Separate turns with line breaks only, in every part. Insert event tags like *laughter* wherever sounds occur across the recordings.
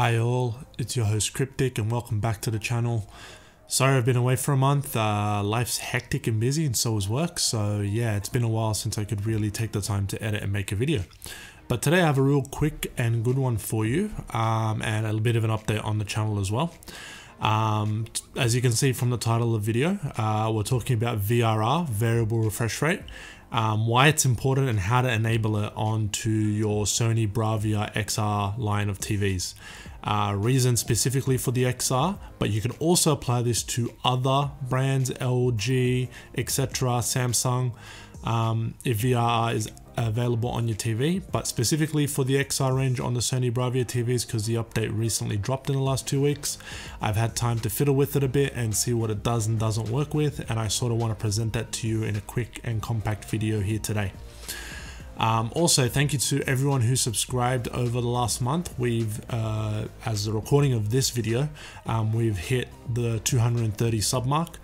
Hi all, it's your host Cryptic and welcome back to the channel. Sorry I've been away for a month, uh, life's hectic and busy and so is work, so yeah, it's been a while since I could really take the time to edit and make a video. But today I have a real quick and good one for you, um, and a bit of an update on the channel as well. Um, as you can see from the title of the video, uh, we're talking about VRR, variable refresh rate, um, why it's important and how to enable it onto your Sony Bravia XR line of TVs. Uh, reason specifically for the XR, but you can also apply this to other brands, LG, etc., Samsung, um, if VRR is available on your TV, but specifically for the XR range on the Sony Bravia TVs because the update recently dropped in the last two weeks. I've had time to fiddle with it a bit and see what it does and doesn't work with, and I sort of want to present that to you in a quick and compact video here today. Um, also, thank you to everyone who subscribed over the last month. We've, uh, as the recording of this video, um, we've hit the 230 sub mark.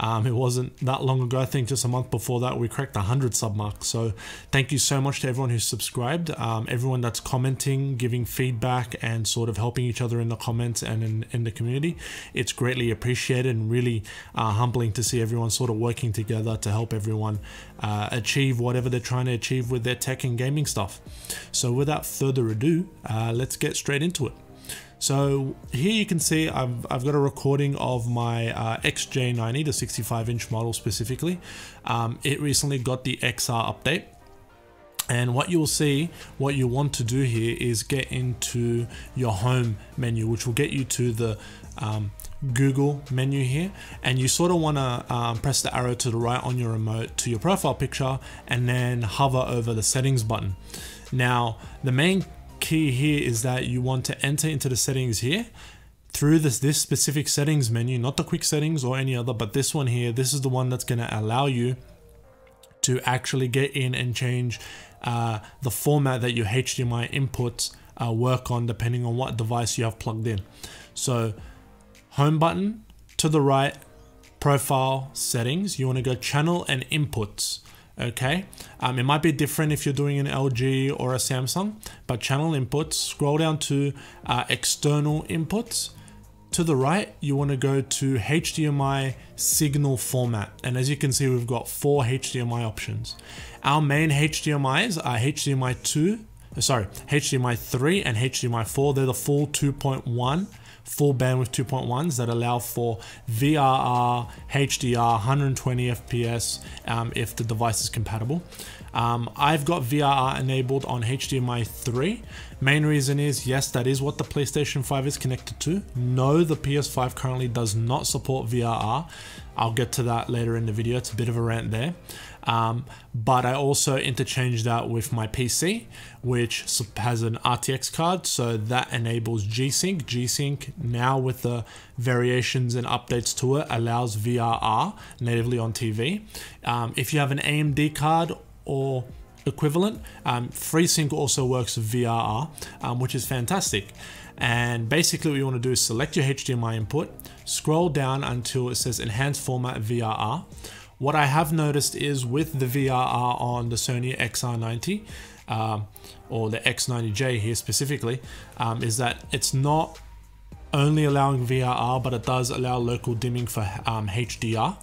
Um, it wasn't that long ago, I think just a month before that, we cracked the 100 sub mark. So thank you so much to everyone who's subscribed, um, everyone that's commenting, giving feedback, and sort of helping each other in the comments and in, in the community. It's greatly appreciated and really uh, humbling to see everyone sort of working together to help everyone uh, achieve whatever they're trying to achieve with their tech and gaming stuff. So without further ado, uh, let's get straight into it. So here you can see I've, I've got a recording of my uh, XJ90, the 65 inch model specifically. Um, it recently got the XR update. And what you'll see, what you want to do here is get into your home menu, which will get you to the um, Google menu here. And you sort of want to um, press the arrow to the right on your remote to your profile picture and then hover over the settings button. Now, the main key here is that you want to enter into the settings here through this this specific settings menu not the quick settings or any other but this one here. This is the one that's going to allow you to actually get in and change uh, the format that your HDMI inputs uh, work on depending on what device you have plugged in. So home button to the right profile settings. You want to go channel and inputs okay. Um, it might be different if you're doing an LG or a Samsung but channel inputs scroll down to uh, external inputs. To the right you want to go to HDMI signal format and as you can see we've got four HDMI options. Our main HDMIs are HDMI 2 uh, sorry HDMI 3 and HDMI 4 they're the full 2.1 full bandwidth 2.1s that allow for VRR, HDR, 120 FPS um, if the device is compatible. Um, I've got VRR enabled on HDMI 3. Main reason is, yes, that is what the PlayStation 5 is connected to. No, the PS5 currently does not support VRR. I'll get to that later in the video. It's a bit of a rant there. Um, but I also interchange that with my PC, which has an RTX card, so that enables G-Sync. G-Sync now with the variations and updates to it allows VRR natively on TV. Um, if you have an AMD card or equivalent, um, FreeSync also works with VRR, um, which is fantastic. And basically what you want to do is select your HDMI input, scroll down until it says enhanced format VRR. What I have noticed is with the VRR on the Sony XR90, um, or the X90J here specifically, um, is that it's not only allowing VRR, but it does allow local dimming for um, HDR,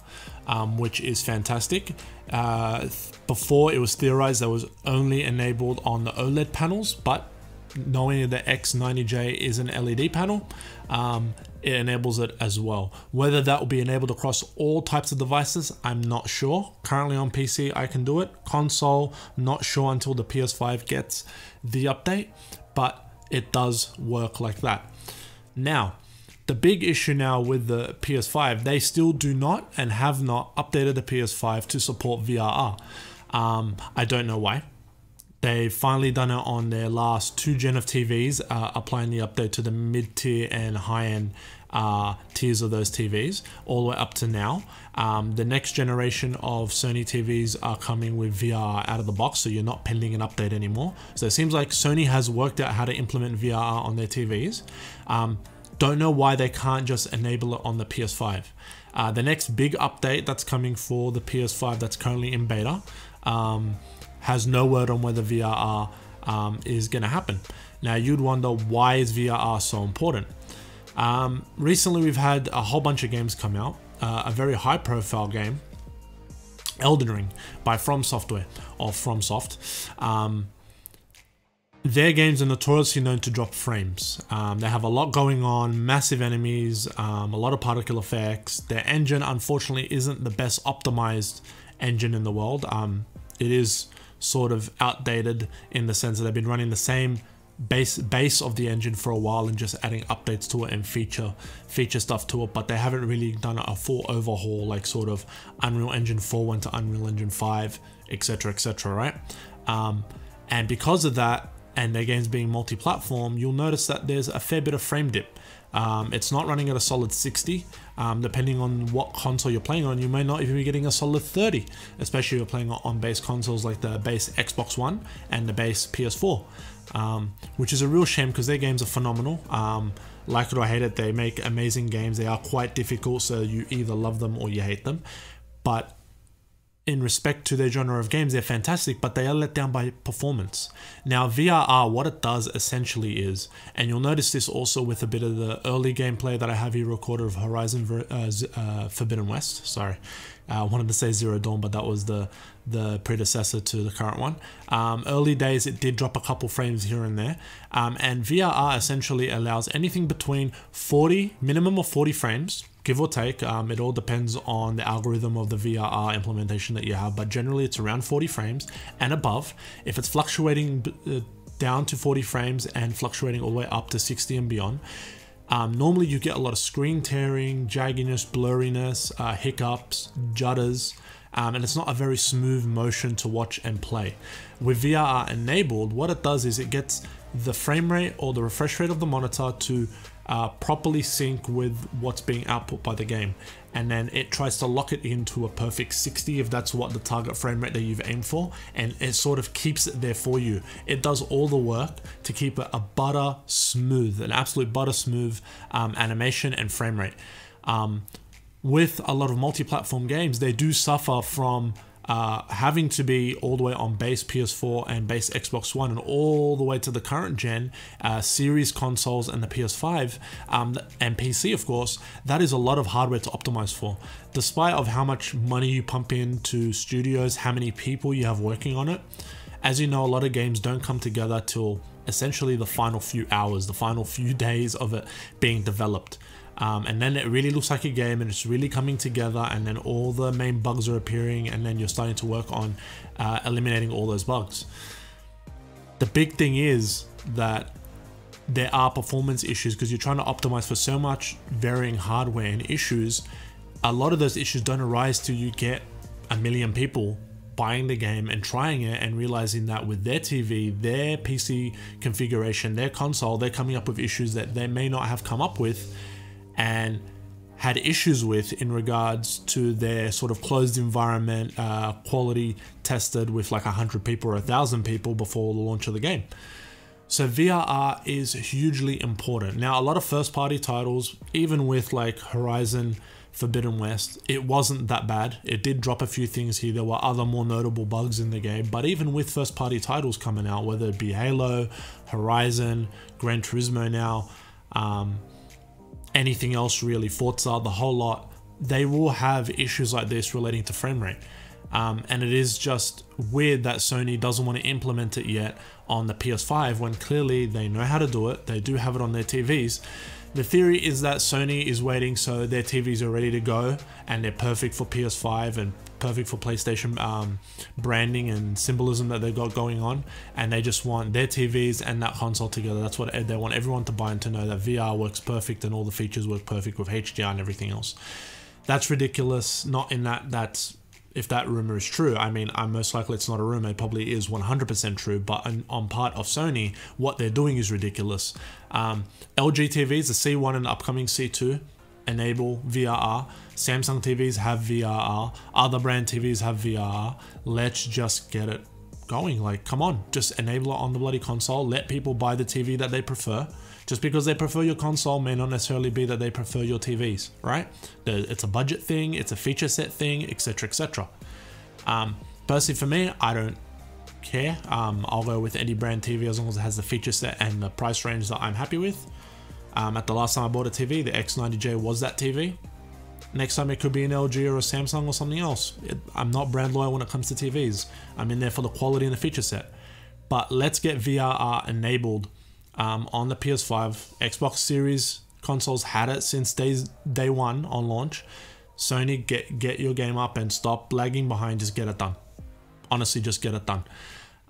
um, which is fantastic. Uh, before it was theorized that was only enabled on the OLED panels, but knowing the X90J is an LED panel, um, it enables it as well. Whether that will be enabled across all types of devices, I'm not sure. Currently on PC, I can do it. Console, not sure until the PS5 gets the update, but it does work like that. Now, the big issue now with the PS5, they still do not and have not updated the PS5 to support VRR. Um, I don't know why. They've finally done it on their last two gen of TVs, uh, applying the update to the mid tier and high end uh, tiers of those TVs, all the way up to now. Um, the next generation of Sony TVs are coming with VRR out of the box, so you're not pending an update anymore. So it seems like Sony has worked out how to implement VRR on their TVs. Um, don't know why they can't just enable it on the PS5. Uh, the next big update that's coming for the PS5 that's currently in beta um, has no word on whether VRR um, is going to happen. Now you'd wonder why is VRR so important? Um, recently we've had a whole bunch of games come out. Uh, a very high profile game, Elden Ring by From Software or FromSoft. Um, their games are notoriously known to drop frames. Um, they have a lot going on, massive enemies, um, a lot of particle effects. Their engine, unfortunately, isn't the best optimized engine in the world. Um, it is sort of outdated in the sense that they've been running the same base base of the engine for a while and just adding updates to it and feature feature stuff to it but they haven't really done a full overhaul like sort of unreal engine 4 went to unreal engine 5 etc etc right um, and because of that and their games being multi-platform, you'll notice that there's a fair bit of frame dip. Um, it's not running at a solid 60. Um, depending on what console you're playing on, you may not even be getting a solid 30, especially if you're playing on base consoles like the base Xbox One and the base PS4, um, which is a real shame because their games are phenomenal. Um, like it or hate it, they make amazing games. They are quite difficult, so you either love them or you hate them. But in respect to their genre of games, they're fantastic, but they are let down by performance. Now, VRR, what it does essentially is, and you'll notice this also with a bit of the early gameplay that I have here recorded of Horizon uh, uh, Forbidden West. Sorry, I uh, wanted to say Zero Dawn, but that was the the predecessor to the current one. Um, early days, it did drop a couple frames here and there, um, and VRR essentially allows anything between 40 minimum of 40 frames give or take. Um, it all depends on the algorithm of the VRR implementation that you have, but generally it's around 40 frames and above. If it's fluctuating uh, down to 40 frames and fluctuating all the way up to 60 and beyond, um, normally you get a lot of screen tearing, jagginess, blurriness, uh, hiccups, judders, um, and it's not a very smooth motion to watch and play. With VRR enabled, what it does is it gets the frame rate or the refresh rate of the monitor to uh, properly sync with what's being output by the game. And then it tries to lock it into a perfect 60 if that's what the target frame rate that you've aimed for and it sort of keeps it there for you. It does all the work to keep it a butter smooth an absolute butter smooth um, animation and frame rate. Um, with a lot of multi-platform games they do suffer from uh, having to be all the way on base PS4 and base Xbox One and all the way to the current gen uh, series consoles and the PS5 um, and PC, of course, that is a lot of hardware to optimize for. Despite of how much money you pump into studios, how many people you have working on it, as you know, a lot of games don't come together till essentially the final few hours, the final *laughs* few days of it being developed. Um, and then it really looks like a game and it's really coming together and then all the main bugs are appearing and then you're starting to work on uh, eliminating all those bugs. The big thing is that there are performance issues because you're trying to optimize for so much varying hardware and issues. A lot of those issues don't arise till you get a million people buying the game and trying it and realizing that with their TV, their PC configuration, their console, they're coming up with issues that they may not have come up with and had issues with in regards to their sort of closed environment uh, quality tested with like 100 people or 1,000 people before the launch of the game. So VRR is hugely important. Now, a lot of first party titles, even with like Horizon Forbidden West, it wasn't that bad. It did drop a few things here. There were other more notable bugs in the game, but even with first party titles coming out, whether it be Halo, Horizon, Gran Turismo now, um, anything else really, Forza, the whole lot, they will have issues like this relating to frame rate. Um, and it is just weird that Sony doesn't want to implement it yet on the PS5 when clearly they know how to do it. They do have it on their TVs. The theory is that Sony is waiting so their TVs are ready to go and they're perfect for PS5 and perfect for PlayStation um, branding and symbolism that they've got going on, and they just want their TVs and that console together. That's what they want everyone to buy and to know that VRR works perfect and all the features work perfect with HDR and everything else. That's ridiculous. Not in that that's if that rumor is true, I mean, I'm most likely it's not a rumor. It probably is 100% true. But on, on, part of Sony, what they're doing is ridiculous. Um, LG TVs, the C1 and the upcoming C2, enable VRR. Samsung TVs have VRR. Other brand TVs have VRR. Let's just get it going. Like, come on, just enable it on the bloody console. Let people buy the TV that they prefer. Just because they prefer your console may not necessarily be that they prefer your TVs, right? It's a budget thing, it's a feature set thing, etc., etc. Um, personally, for me, I don't care. Um, I'll go with any brand TV as long as it has the feature set and the price range that I'm happy with. Um, at the last time I bought a TV, the X90J was that TV. Next time it could be an LG or a Samsung or something else. It, I'm not brand loyal when it comes to TVs. I'm in there for the quality and the feature set. But let's get VRR enabled um, on the PS5. Xbox Series consoles had it since days, day one on launch. Sony, get get your game up and stop lagging behind. Just get it done. Honestly, just get it done.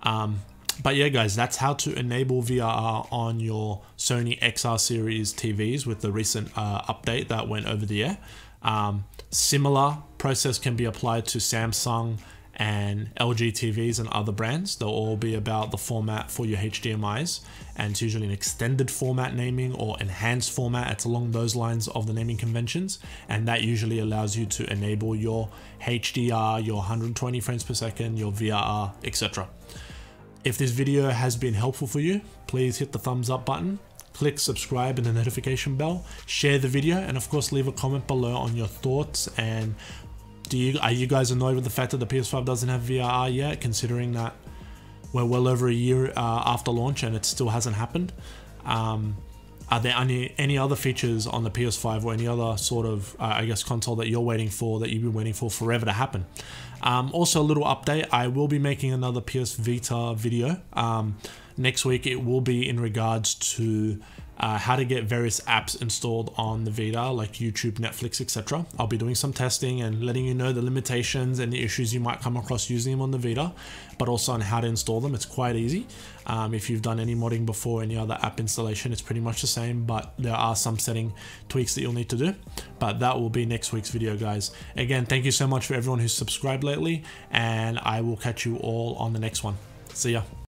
Um, but yeah, guys, that's how to enable VRR on your Sony XR series TVs with the recent uh, update that went over the air. Um, similar process can be applied to Samsung and LG TVs and other brands. They'll all be about the format for your HDMIs, and it's usually an extended format naming or enhanced format. It's along those lines of the naming conventions, and that usually allows you to enable your HDR, your 120 frames per second, your VRR, etc. If this video has been helpful for you, please hit the thumbs up button, click subscribe and the notification bell, share the video, and of course leave a comment below on your thoughts and do you are you guys annoyed with the fact that the PS5 doesn't have VRR yet, considering that we're well over a year uh, after launch and it still hasn't happened? Um, are there any any other features on the PS5 or any other sort of uh, I guess console that you're waiting for that you've been waiting for forever to happen? Um, also, a little update: I will be making another PS Vita video um, next week. It will be in regards to uh, how to get various apps installed on the Vita, like YouTube, Netflix, etc. I'll be doing some testing and letting you know the limitations and the issues you might come across using them on the Vita, but also on how to install them. It's quite easy. Um, if you've done any modding before, any other app installation, it's pretty much the same, but there are some setting tweaks that you'll need to do. But that will be next week's video, guys. Again, thank you so much for everyone who's subscribed lately, and I will catch you all on the next one. See ya.